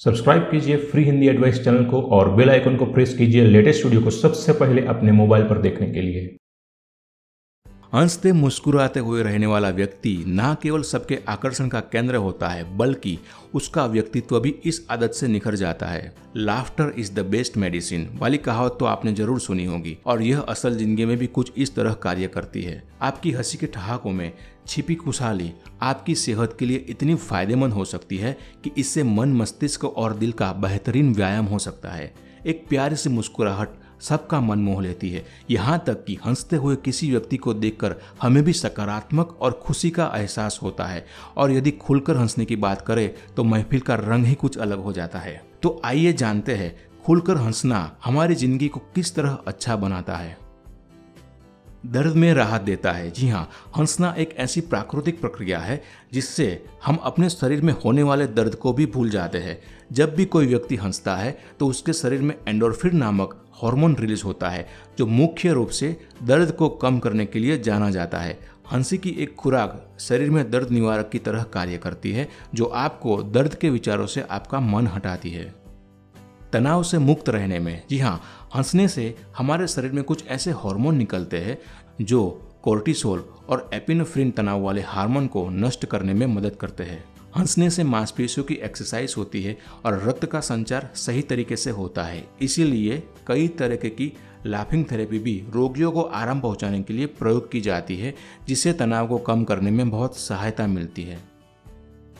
Subscribe कीजिए free Hindi advice channel को और बेल आइकन को प्रेस कीजिए लेटेस्ट वीडियो को सबसे पहले अपने मोबाइल पर देखने के लिए। हँसते मुस्कुराते हुए रहने वाला व्यक्ति न केवल सबके आकर्षण का केंद्र होता है, बल्कि उसका व्यक्तित्व भी इस आदत से निखर जाता है। Laughter is the best medicine वाली कहावत तो आपने ज़रूर सुनी होगी, और यह असल ज़िंदगी में भी कुछ इस तरह कार्य करती है। आपकी हँसी के ठहाकों में छिपी खुशहाली आपकी सेहत के लिए इतनी फ़ायदेमंद हो सकती है कि इससे मन मस्तिष्क और दिल का बेहतरीन व्यायाम हो सकता है। एक प्यारी सी मुस्कुराहट सबका मन मोह लेती है। यहाँ तक कि हँसते हुए किसी व्यक्ति को देखकर हमें भी सकारात्मक और खुशी का एहसास होता है। और यदि खुलकर हंसने की बात करें तो महफिल का रंग ही कुछ अलग हो जाता है। तो आइए जानते हैं, खुलकर हंसना हमारी ज़िंदगी को किस तरह अच्छा बनाता है। दर्द में राहत देता है। जी हाँ हंसना एक ऐसी प्राकृतिक प्रक्रिया है जिससे हम अपने शरीर में होने वाले दर्द को भी भूल जाते हैं। जब भी कोई व्यक्ति हंसता है तो उसके शरीर में एंडोरफिन नामक हार्मोन रिलीज़ होता है, जो मुख्य रूप से दर्द को कम करने के लिए जाना जाता है। हँसी की एक खुराक शरीर में दर्द निवारक की तरह कार्य करती है, जो आपको दर्द के विचारों से आपका मन हटाती है। तनाव से मुक्त रहने में, जी हाँ हंसने से हमारे शरीर में कुछ ऐसे हार्मोन निकलते हैं जो कोर्टिसोल और एपिनफ्रिन तनाव वाले हार्मोन को नष्ट करने में मदद करते हैं। हंसने से मांसपेशियों की एक्सरसाइज होती है और रक्त का संचार सही तरीके से होता है। इसीलिए कई तरह की लाफिंग थेरेपी भी रोगियों को आराम पहुँचाने के लिए प्रयोग की जाती है, जिससे तनाव को कम करने में बहुत सहायता मिलती है।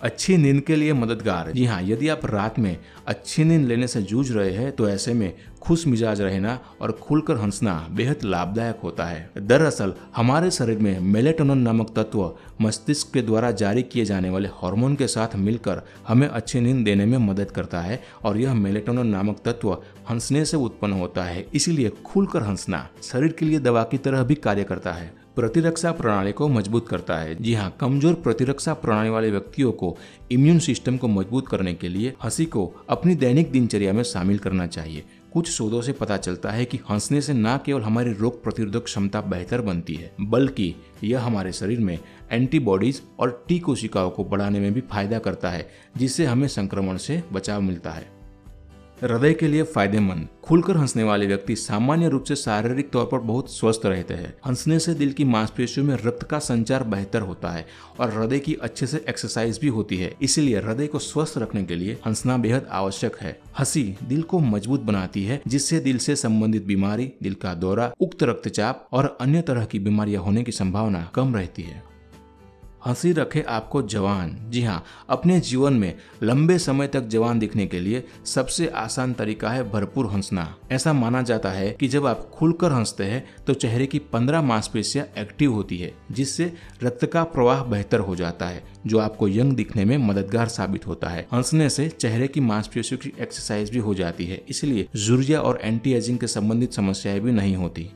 अच्छी नींद के लिए मददगार जी हाँ यदि आप रात में अच्छी नींद लेने से जूझ रहे हैं तो ऐसे में खुश मिजाज रहना और खुलकर हंसना बेहद लाभदायक होता है। दरअसल, हमारे शरीर में मेलेटोनन नामक तत्व मस्तिष्क के द्वारा जारी किए जाने वाले हार्मोन के साथ मिलकर हमें अच्छी नींद देने में मदद करता है और यह मेलेटोनन नामक तत्व हंसने से उत्पन्न होता है। इसीलिए खुलकर हंसना शरीर के लिए दवा की तरह भी कार्य करता है। प्रतिरक्षा प्रणाली को मज़बूत करता है। जी हाँ कमज़ोर प्रतिरक्षा प्रणाली वाले व्यक्तियों को इम्यून सिस्टम को मज़बूत करने के लिए हँसी को अपनी दैनिक दिनचर्या में शामिल करना चाहिए। कुछ शोधों से पता चलता है कि हंसने से न केवल हमारी रोग प्रतिरोधक क्षमता बेहतर बनती है, बल्कि यह हमारे शरीर में एंटीबॉडीज और टी कोशिकाओं को बढ़ाने में भी फ़ायदा करता है, जिससे हमें संक्रमण से बचाव मिलता है। हृदय के लिए फ़ायदेमंद। खुलकर हंसने वाले व्यक्ति सामान्य रूप से शारीरिक तौर पर बहुत स्वस्थ रहते हैं। हंसने से दिल की मांसपेशियों में रक्त का संचार बेहतर होता है और हृदय की अच्छे से एक्सरसाइज भी होती है। इसीलिए हृदय को स्वस्थ रखने के लिए हंसना बेहद आवश्यक है। हँसी दिल को मज़बूत बनाती है, जिससे दिल से संबंधित बीमारी, दिल का दौरा, उक्त रक्तचाप और अन्य तरह की बीमारियाँ होने की संभावना कम रहती है। हँसी रखे आपको जवान। जी हाँ अपने जीवन में लंबे समय तक जवान दिखने के लिए सबसे आसान तरीका है भरपूर हंसना। ऐसा माना जाता है कि जब आप खुलकर हँसते हैं तो चेहरे की पंद्रह मांसपेशियाँ एक्टिव होती है, जिससे रक्त का प्रवाह बेहतर हो जाता है, जो आपको यंग दिखने में मददगार साबित होता है। हंसने से चेहरे की मांसपेशियों की एक्सरसाइज भी हो जाती है, इसलिए जुर्जिया और एंटी एजिंग के संबंधित समस्याएँ भी नहीं होती।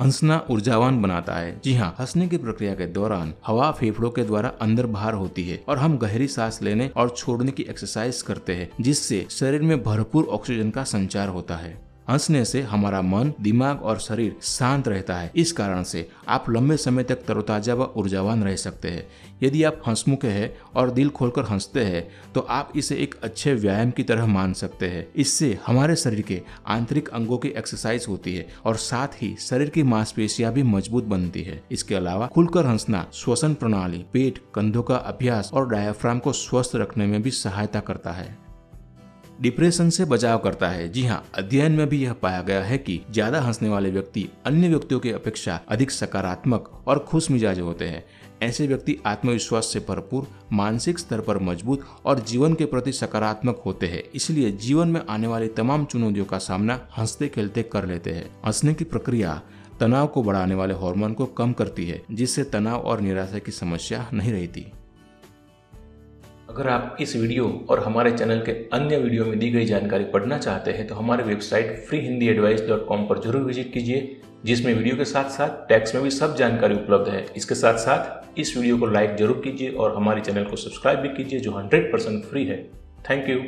हंसना ऊर्जावान बनाता है। जी हाँ हंसने की प्रक्रिया के दौरान हवा फेफड़ों के द्वारा अंदर बाहर होती है और हम गहरी सांस लेने और छोड़ने की एक्सरसाइज करते हैं, जिससे शरीर में भरपूर ऑक्सीजन का संचार होता है। हंसने से हमारा मन, दिमाग और शरीर शांत रहता है। इस कारण से आप लंबे समय तक तरोताजा व ऊर्जावान रह सकते हैं। यदि आप हंसमुखे हैं और दिल खोलकर हँसते हैं तो आप इसे एक अच्छे व्यायाम की तरह मान सकते हैं। इससे हमारे शरीर के आंतरिक अंगों की एक्सरसाइज होती है और साथ ही शरीर की मांसपेशियाँ भी मज़बूत बनती है। इसके अलावा खुलकर हंसना, श्वसन प्रणाली, पेट, कंधों का अभ्यास और डायाफ्राम को स्वस्थ रखने में भी सहायता करता है। डिप्रेशन से बचाव करता है। जी हाँ अध्ययन में भी यह पाया गया है कि ज़्यादा हंसने वाले व्यक्ति अन्य व्यक्तियों की अपेक्षा अधिक सकारात्मक और खुश मिजाज होते हैं। ऐसे व्यक्ति आत्मविश्वास से भरपूर, मानसिक स्तर पर मज़बूत और जीवन के प्रति सकारात्मक होते हैं। इसलिए जीवन में आने वाली तमाम चुनौतियों का सामना हँसते खेलते कर लेते हैं। हंसने की प्रक्रिया तनाव को बढ़ाने वाले हार्मोन को कम करती है, जिससे तनाव और निराशा की समस्या नहीं रहती। अगर आप इस वीडियो और हमारे चैनल के अन्य वीडियो में दी गई जानकारी पढ़ना चाहते हैं तो हमारे website free Hindi advice dot com पर ज़रूर विज़िट कीजिए, जिसमें वीडियो के साथ साथ टैक्स में भी सब जानकारी उपलब्ध है। इसके साथ साथ इस वीडियो को लाइक ज़रूर कीजिए और हमारे चैनल को सब्सक्राइब भी कीजिए, जो हंड्रेड परसेंट फ्री है। Thank you